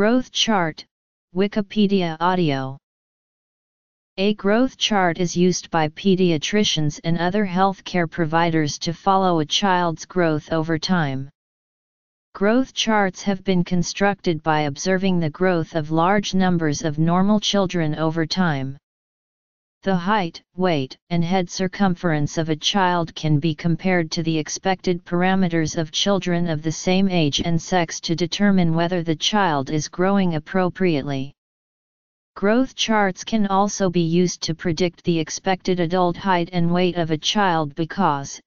Growth chart, Wikipedia audio. A growth chart is used by pediatricians and other healthcare providers to follow a child's growth over time. Growth charts have been constructed by observing the growth of large numbers of normal children over time. The height, weight, and head circumference of a child can be compared to the expected parameters of children of the same age and sex to determine whether the child is growing appropriately. Growth charts can also be used to predict the expected adult height and weight of a child because,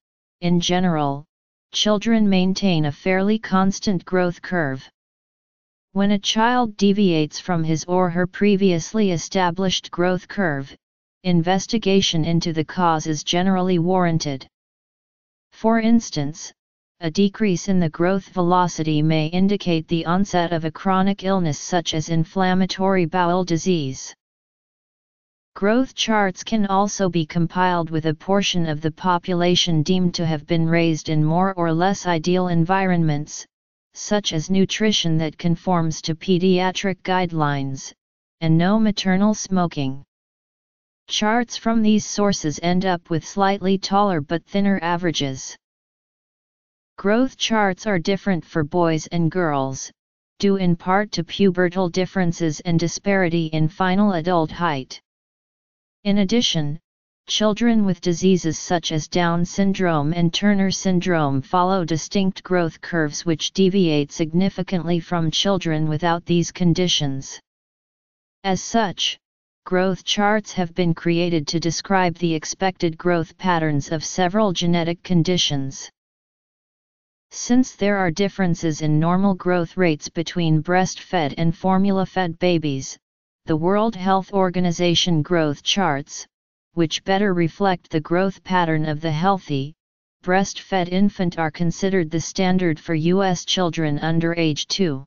in general, children maintain a fairly constant growth curve. When a child deviates from his or her previously established growth curve, investigation into the cause is generally warranted. For instance, a decrease in the growth velocity may indicate the onset of a chronic illness such as inflammatory bowel disease. Growth charts can also be compiled with a portion of the population deemed to have been raised in more or less ideal environments, such as nutrition that conforms to pediatric guidelines, and no maternal smoking. Charts from these sources end up with slightly taller but thinner averages. Growth charts are different for boys and girls, due in part to pubertal differences and disparity in final adult height. In addition, children with diseases such as Down syndrome and Turner syndrome follow distinct growth curves which deviate significantly from children without these conditions. As such, growth charts have been created to describe the expected growth patterns of several genetic conditions. Since there are differences in normal growth rates between breastfed and formula-fed babies, the World Health Organization growth charts, which better reflect the growth pattern of the healthy, breastfed infant are considered the standard for U.S. children under age 2.